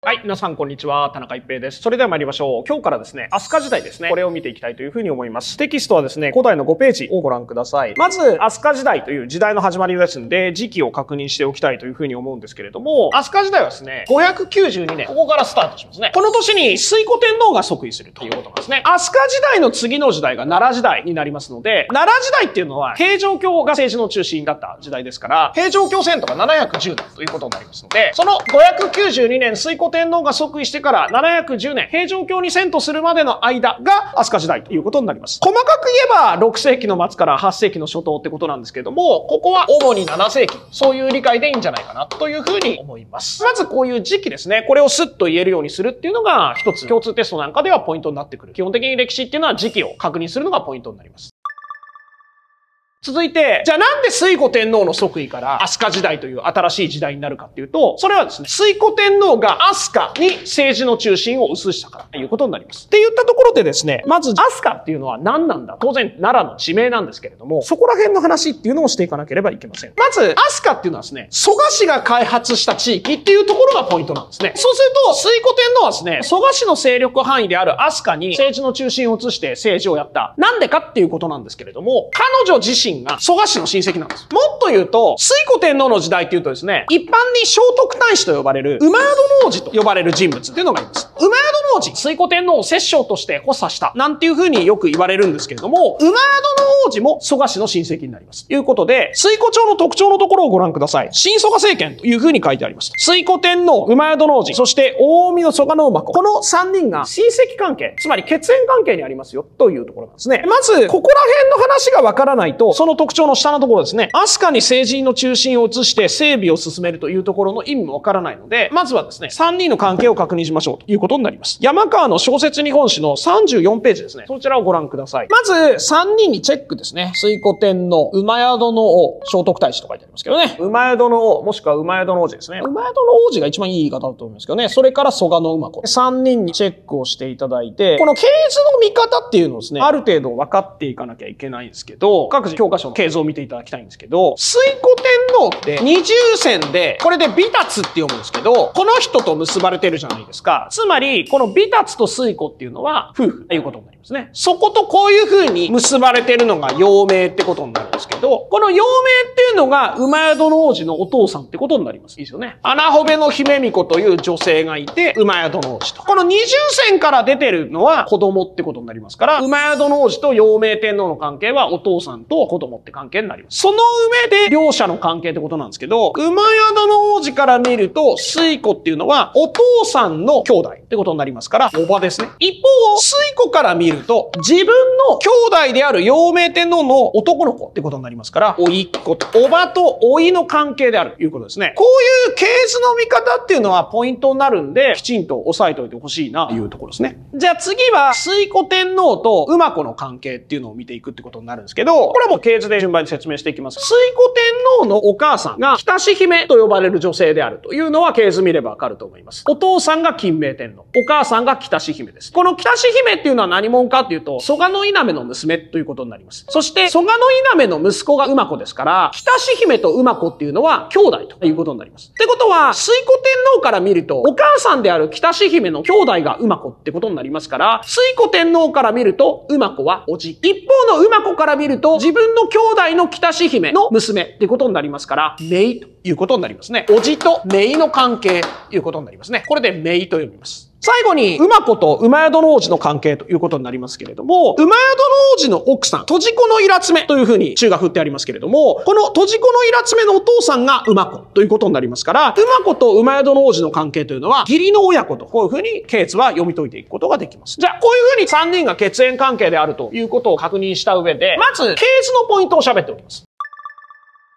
はい、皆さんこんにちは。田中一平です。それでは参りましょう。今日からですね、飛鳥時代ですね。これを見ていきたいというふうに思います。テキストはですね、古代の5ページをご覧ください。まず、飛鳥時代という時代の始まりですので、時期を確認しておきたいというふうに思うんですけれども、飛鳥時代はですね、592年、ここからスタートしますね。この年に水古天皇が即位するということなんですね。飛鳥時代の次の時代が奈良時代になりますので、奈良時代っていうのは平城京が政治の中心だった時代ですから、平城京遷都が710年ということになりますので、その592年水古天皇が即位してから710年、平城京に遷都するまでの間が飛鳥時代ということになります。細かく言えば6世紀の末から8世紀の初頭ってことなんですけども、ここは主に7世紀、そういう理解でいいんじゃないかなというふうに思います。まずこういう時期ですね、これをスッと言えるようにするっていうのが一つ共通テストなんかではポイントになってくる。基本的に歴史っていうのは時期を確認するのがポイントになります。続いて、じゃあなんで水古天皇の即位から飛鳥時代という新しい時代になるかっていうと、それはですね、水古天皇が飛鳥に政治の中心を移したからということになります。って言ったところでですね、まず飛鳥っていうのは何なんだ？当然奈良の地名なんですけれども、そこら辺の話っていうのをしていかなければいけません。まず、飛鳥っていうのはですね、蘇我氏が開発した地域っていうところがポイントなんですね。そうすると、水古天皇はですね、蘇我氏の勢力範囲である飛鳥に政治の中心を移して政治をやった。なんでかっていうことなんですけれども、彼女自身が蘇我氏の親戚なんです。もっと言うと、水古天皇の時代っていうとですね、一般に聖徳太子と呼ばれる、馬宿王子と呼ばれる人物っていうのがいます。馬王子、水古天皇を摂政として補佐した、なんていうふうによく言われるんですけれども、馬宿王子も蘇我氏の親戚になります。ということで、水古町の特徴のところをご覧ください。新蘇我政権というふうに書いてあります。水古天皇、馬宿の王子、そして大海の蘇我の馬子。この3人が親戚関係、つまり血縁関係にありますよ、というところなんですね。まず、ここら辺の話がわからないと、その特徴の下のところですね。飛鳥に政治の中心を移して整備を進めるというところの意味もわからないので、まずはですね、3人の関係を確認しましょうということになります。山川の小説日本史の34ページですね。そちらをご覧ください。まず、3人にチェックですね。水古天皇、馬宿の王、聖徳太子と書いてありますけどね。馬宿の王、もしくは馬宿の王子ですね。馬宿の王子が一番いい言い方だと思いますけどね。それから蘇我の馬子。3人にチェックをしていただいて、この系図の見方っていうのをですね、ある程度分かっていかなきゃいけないんですけど、各自教科書の系図を見ていただきたいんですけど、水古天皇って二重線で、これで美達って読むんですけど、この人と結ばれてるじゃないですか。つまり、この美達と水古っていうのは夫婦ということになりますね。そことこういう風に結ばれてるのが陽明ってことになるんですけど、この陽明っていうのが馬宿の王子のお父さんってことになります。いいですよね。穴穂部の姫巫女という女性がいて、馬宿の王子と。この二重線から出てるのは子供ってことになりますから、馬宿の王子と陽明天皇の関係はお父さんと子供って関係になります。その上で両者の関係ってことなんですけど、馬宿の王子から見ると、水子っていうのはお父さんの兄弟ってことになりますから、おばですね。一方、水子から見ると、自分の兄弟である陽明天皇の男の子ってことになりますから、おいっ子と、おばとおいの関係であるということですね。こういうケースの見方っていうのはポイントになるんで、きちんと押さえておいてほしいなというところですね。じゃあ次は、水子天皇と馬子の関係っていうのを見ていくってことになるんですけど、これはもう系図で順番に説明していきます。水子天皇のお母さんが北志姫と呼ばれる女性であるというのは系図見ればわかると思います。お父さんが金明天皇、お母さんが北志姫です。この北志姫っていうのは何者かっていうと、蘇我の稲目の娘ということになります。そして、蘇我の稲目の息子が馬子ですから、北志姫と馬子っていうのは兄弟ということになります。ってことは、水古天皇から見ると、お母さんである北志姫の兄弟が馬子ってことになりますから、水古天皇から見ると、馬子はおじ。一方の馬子から見ると、自分の兄弟の北志姫の娘ってことになりますから、姪ということになりますね。おじと姪の関係ということになりますね。これで姪と読みます。最後に、馬子と馬宿の王子の関係ということになりますけれども、馬宿の王子の奥さん、戸子のイラツメというふうに中が振ってありますけれども、この戸子のイラツメのお父さんが馬子ということになりますから、馬子と馬宿の王子の関係というのは、義理の親子と、こういうふうにケーツは読み解いていくことができます。じゃあ、こういうふうに3人が血縁関係であるということを確認した上で、まず、ケーツのポイントを喋っておきます。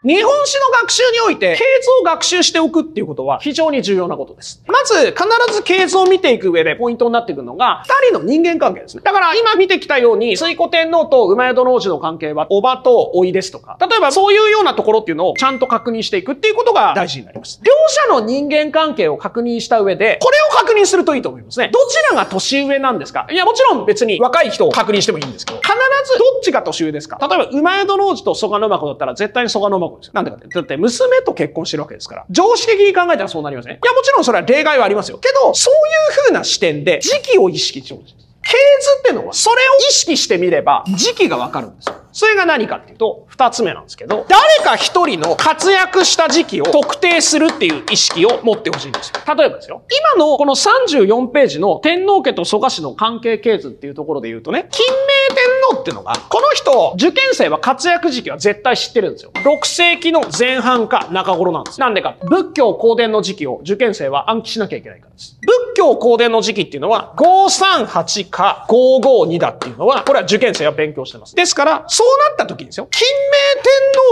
日本史の学習において、系図を学習しておくっていうことは非常に重要なことです。まず、必ず系図を見ていく上でポイントになってくるのが、二人の人間関係ですね。だから今見てきたように、水古天皇と馬宿の王子の関係は、おばとおいですとか、例えばそういうようなところっていうのをちゃんと確認していくっていうことが大事になります。両者の人間関係を確認した上で、これを確認するといいと思いますね。どちらが年上なんですか？いや、もちろん別に若い人を確認してもいいんですけど、必ずどっちが年上ですか？例えば、馬宿の王子と蘇我の馬子だったら絶対に蘇我の馬子ですよ。なんでかって。だって娘と結婚してるわけですから。常識的に考えたらそうなりますね。いや、もちろんそれは例外はありますよ。けど、そういう風な視点で時期を意識してほしいです。系図ってのは、それを意識してみれば、時期がわかるんですよ。それが何かっていうと、二つ目なんですけど、誰か一人の活躍した時期を特定するっていう意識を持ってほしいんですよ。例えばですよ。今のこの34ページの天皇家と蘇我氏の関係系図っていうところで言うとね、金明天皇っていうのが、この人、受験生は活躍時期は絶対知ってるんですよ。6世紀の前半か中頃なんです。なんでか。仏教公伝の時期を受験生は暗記しなきゃいけないからです。仏教公伝の時期っていうのは、538か552だっていうのは、これは受験生は勉強してます。ですから、そうなった時ですよ。金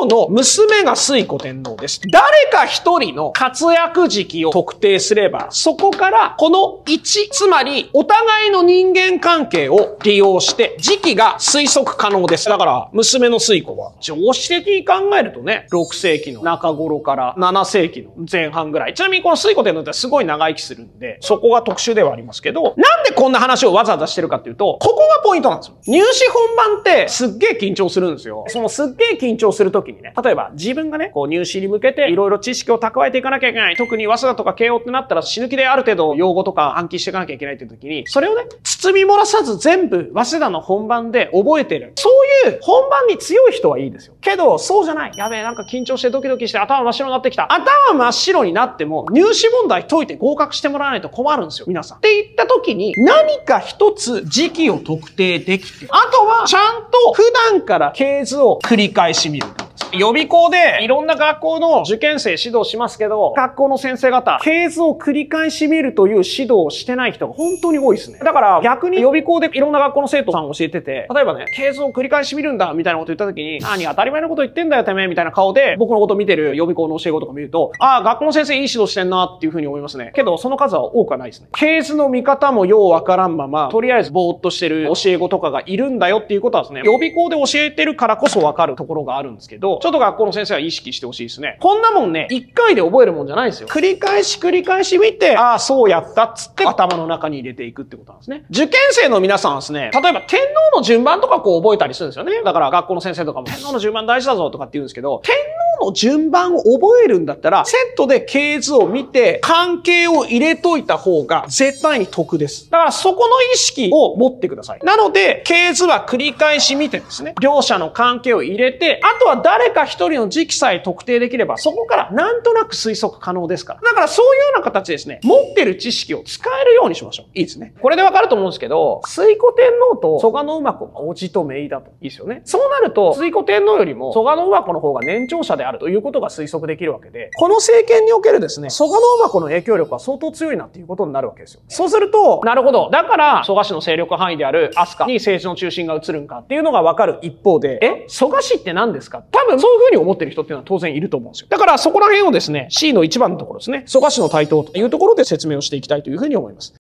明天皇の娘が水古天皇です。誰か一人の活躍時期を特定すれば、そこからこの1、つまりお互いの人間関係を利用して時期が推測可能です。だから、娘の水古は、常識的に考えるとね、6世紀の中頃から7世紀の前半ぐらい。ちなみにこの水古天皇ってすごい長生きするんで、そこが特殊ではありますけど、なんでこんな話をわざわざしてるかっていうと、ここがポイントなんですよ。入試本番ってすっげえ緊張するんですよ。そのすっげえ緊張するときにね、例えば自分がね、こう入試に向けていろいろ知識を蓄えていかなきゃいけない。特に早稲田とか慶応ってなったら死ぬ気である程度用語とか暗記していかなきゃいけないっていう時に、それをね、包み漏らさず全部早稲田の本番で覚えてる。そういう本番に強い人はいいですよ。けど、そうじゃない。やべえ、なんか緊張してドキドキして頭真っ白になってきた。頭真っ白になっても入試問題解いて合格してもらわないと困るんですよ、皆さん。って言った時に何か一つ時期を特定できて、あとはちゃんと普段から系図を繰り返し見る。予備校でいろんな学校の受験生指導しますけど、学校の先生方、系図を繰り返し見るという指導をしてない人が本当に多いですね。だから逆に予備校でいろんな学校の生徒さん教えてて、例えばね、系図を繰り返し見るんだみたいなこと言った時に、何当たり前のこと言ってんだよてめえみたいな顔で僕のこと見てる予備校の教え子とか見ると、ああ、学校の先生いい指導してんなっていうふうに思いますね。けどその数は多くはないですね。系図の見方もようわからんまま、とりあえずぼーっとしてる教え子とかがいるんだよっていうことはですね、予備校で教えてるからこそわかるところがあるんですけど、ちょっと学校の先生は意識してほしいですね。こんなもんね、一回で覚えるもんじゃないですよ。繰り返し繰り返し見て、ああ、そうやったっつって頭の中に入れていくってことなんですね。受験生の皆さんはですね、例えば天皇の順番とかこう覚えたりするんですよね。だから学校の先生とかも天皇の順番大事だぞとかって言うんですけど、天皇の順番を覚えるんだったら、セットで系図を見て、関係を入れといた方が絶対に得です。だからそこの意識を持ってください。なので、系図は繰り返し見てですね、両者の関係を入れて、あとは誰か一人の時期さえ特定できれば、そこからなんとなく推測可能ですから。だからそういうような形ですね、持ってる知識を使えるようにしましょう。いいですね。これでわかると思うんですけど、水古天皇と蘇我の馬子がおじと姪だと。いいですよね。そうなると、水古天皇よりも蘇我の馬子の方が年長者であるということが推測できるわけで、この政権におけるですね、蘇我の馬子の影響力は相当強いなっていうことになるわけですよ。そうすると、なるほど。だから、蘇我氏の勢力範囲である飛鳥に政治の中心が移るんかっていうのがわかる一方で、え？蘇我氏って何ですか？多分そういうふうに思ってる人っていうのは当然いると思うんですよ。だからそこら辺をですね、C の一番のところですね、蘇我氏の台頭というところで説明をしていきたいというふうに思います。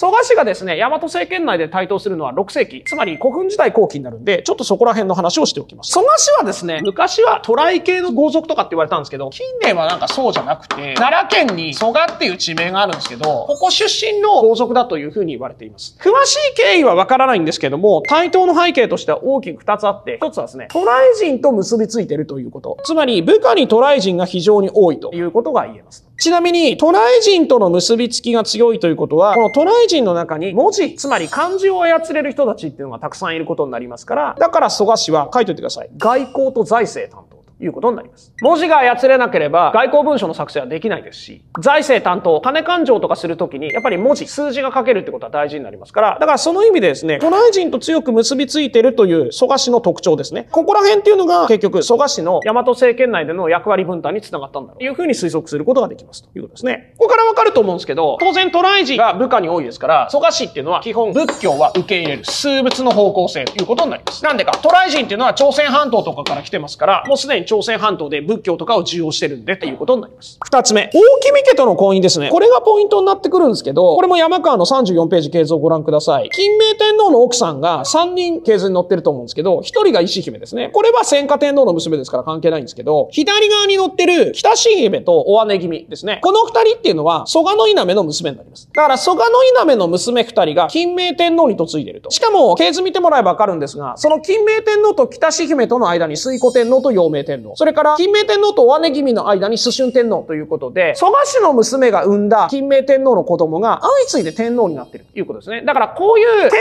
蘇我氏がですね、大和政権内で台頭するのは6世紀、つまり古墳時代後期になるんで、ちょっとそこら辺の話をしておきます。蘇我氏はですね、昔は渡来系の豪族とかって言われたんですけど、近年はなんかそうじゃなくて、奈良県に蘇我っていう地名があるんですけど、ここ出身の豪族だというふうに言われています。詳しい経緯はわからないんですけども、台頭の背景としては大きく2つあって、1つはですね、渡来人と結びついてるということ。つまり、部下に渡来人が非常に多いということが言えます。ちなみに、渡来人との結びつきが強いということは、この渡来人の中に文字、つまり漢字を操れる人たちっていうのがたくさんいることになりますから、だから蘇我氏は書いといてください。外交と財政担当。いうことになります。文字が操れなければ外交文書の作成はできないですし、財政担当、金勘定とかするときに、やっぱり文字、数字が書けるってことは大事になりますから、だからその意味でですね、古来人と強く結びついてるという蘇我氏の特徴ですね。ここら辺っていうのが結局蘇我氏の大和政権内での役割分担につながったんだろうというふうに推測することができますということですね。ここからわかると思うんですけど、当然渡来人が部下に多いですから、蘇我氏っていうのは基本仏教は受け入れる数物の方向性ということになります。なんでか、渡来人っていうのは朝鮮半島とかから来てますから、もうすでに朝鮮半島で仏教とかを受容してるんでっていうことになります。二つ目、大君家との婚姻ですね。これがポイントになってくるんですけど、これも山川の34ページ系図をご覧ください。金明天皇の奥さんが3人系図に載ってると思うんですけど、1人が石姫ですね。これは千家天皇の娘ですから関係ないんですけど、左側に載ってる北新姫とお姉君ですね。この2人っていうのは蘇我の稲目の娘になります。だから蘇我の稲目の娘2人が金明天皇に嫁いでると。しかも、系図見てもらえばわかるんですが、その金明天皇と北新姫との間に水古天皇と陽明天皇。それから金明天皇とお姉君の間に主春天皇ということで、蘇我氏の娘が産んだ金明天皇の子供が相次いで天皇になってるということですね。だからこういう天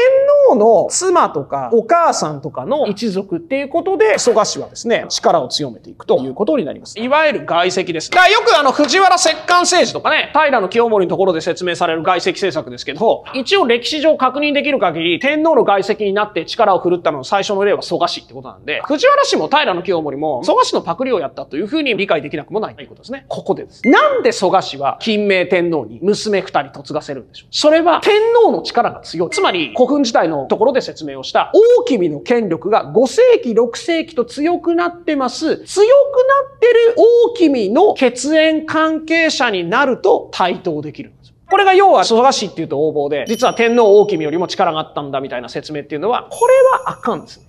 皇の妻とかお母さんとかの一族っていうことで、蘇我氏はですね、力を強めていくということになります。いわゆる外籍です。だからよくあの藤原摂関政治とかね、平清盛のところで説明される外籍政策ですけど、一応歴史上確認できる限り、天皇の外籍になって力を振るったのの最初の例は蘇我氏ってことなんで、藤原氏も平清盛も蘇我氏のパクリをやったというふうに理解できなくもないということですね。ここでです。なんで蘇我氏は金明天皇に娘二人嫁がせるんでしょう？それは天皇の力が強い。つまり古墳時代のところで説明をした大君の権力が5世紀、6世紀と強くなってます。強くなってる大君の血縁関係者になると対等できるんです。これが要は、蘇我氏っていうと横暴で、実は天皇大君よりも力があったんだみたいな説明っていうのは、これはあかんですね。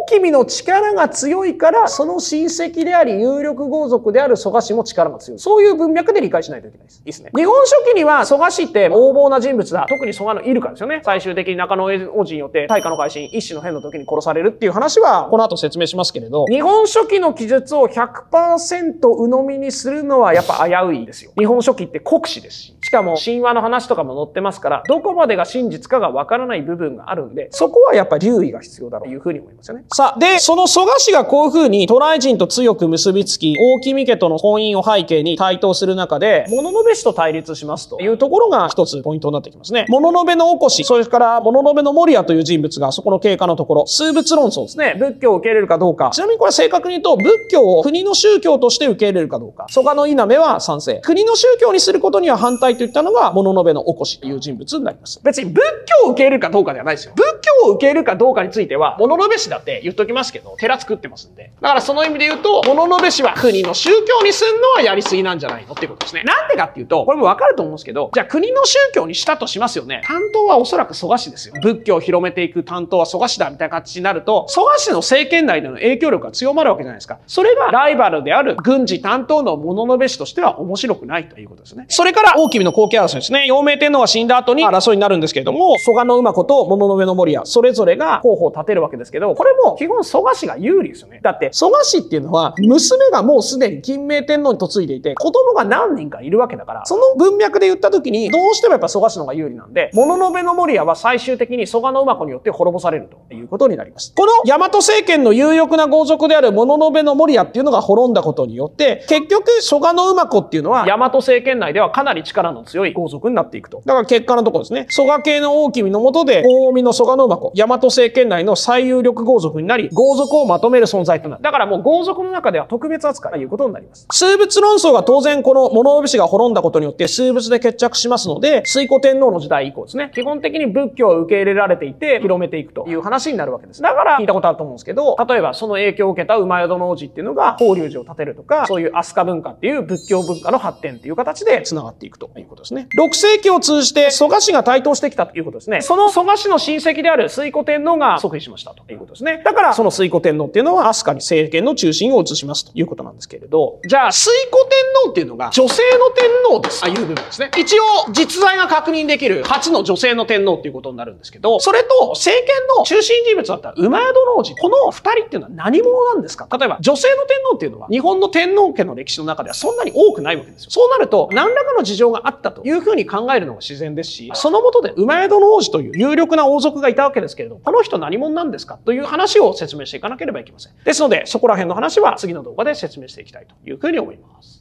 大君の力が強いから、その親戚であり、有力豪族である蘇我氏も力が強い。そういう文脈で理解しないといけないです。いいですね。日本書紀には蘇我氏って横暴な人物だ。特に蘇我のいるかですよね。最終的に中野王子によって大化の改新、一種の変の時に殺されるっていう話は、この後説明しますけれど、日本書紀の記述を100%鵜呑みにするのはやっぱ危ういですよ。日本書紀って国史ですし。しかも神話の話とかも載ってますから、どこまでが真実かがわからない部分があるんで、そこはやっぱ留意が必要だろうというふうに思いますよね。さあ、で、その蘇我氏がこういうふうに渡来人と強く結びつき、大君家との婚姻を背景に対等する中で、物の部氏と対立しますというところが一つポイントになってきますね。物の部のおこし、それから物の部の守屋という人物がそこの経過のところ、数物論争ですね。仏教を受け入れるかどうか。ちなみにこれ正確に言うと、仏教を国の宗教として受け入れるかどうか。蘇我の稲目は賛成。国の宗教にすることには反対といったのが、物ののべのおこしという人物になります。別に仏教を受け入れるかどうかではないですよ。仏教を受け入れるかどうかについては、物のべ氏だって言っときますけど、寺作ってますんで。だからその意味で言うと、物のべ氏は国の宗教にすんのはやりすぎなんじゃないのっていうことですね。なんでかっていうと、これもわかると思うんですけど、じゃあ国の宗教にしたとしますよね。担当はおそらく蘇我氏ですよ。仏教を広めていく担当は蘇我氏だみたいな形になると、蘇我氏の政権内での影響力が強まるわけじゃないですか。それがライバルである軍事担当の物のべ氏としては面白くないということですね。それから大君の後継争いですね。陽明天皇は死んだ後に争いになるんですけれども、蘇我の馬子と物の上の守屋、それぞれが候補を立てるわけですけど、これも基本蘇我氏が有利ですよね。だって、蘇我氏っていうのは、娘がもうすでに金明天皇に嫁いでいて、子供が何人かいるわけだから、その文脈で言った時に、どうしてもやっぱ蘇我氏の方が有利なんで、物の上の守屋は最終的に蘇我の馬子によって滅ぼされるということになります。この大和政権の有力な豪族である物の上の守屋っていうのが滅んだことによって、結局蘇我の馬子っていうのは、大和政権内ではかなり力の強い豪族になっていくと。だから結果のところですね。蘇我系の大君のもとで、大海の蘇我の馬子、大和政権内の最有力豪族になり、豪族をまとめる存在となる。だからもう豪族の中では特別扱いということになります。数物論争が当然この物部氏が滅んだことによって数物で決着しますので、水古天皇の時代以降ですね。基本的に仏教を受け入れられていて、広めていくという話になるわけです。だから聞いたことあると思うんですけど、例えばその影響を受けた馬宿の王子っていうのが法隆寺を建てるとか、そういう飛鳥文化っていう仏教文化の発展っていう形で繋がっていくということですね。6世紀を通じて蘇我氏が台頭してきたということですね。その蘇我氏の親戚である水古天皇が即位しましたということですね。だから、その水古天皇っていうのは、飛鳥に政権の中心を移しますということなんですけれど、じゃあ、水古天皇っていうのが女性の天皇です。あいう部分ですね。一応、実在が確認できる初の女性の天皇っていうことになるんですけど、それと政権の中心人物だった馬宿の王子、この二人っていうのは何者なんですか？例えば、女性の天皇っていうのは、日本の天皇家の歴史の中ではそんなに多くないわけですよ。そうなると、何らかの事情があったというふうに考えるのが自然ですし、そのもとで馬宿の王子という有力な王族がいたわけですけれど、この人何者なんですかという話を説明していかなければいけません。ですので、そこら辺の話は次の動画で説明していきたいというふうに思います。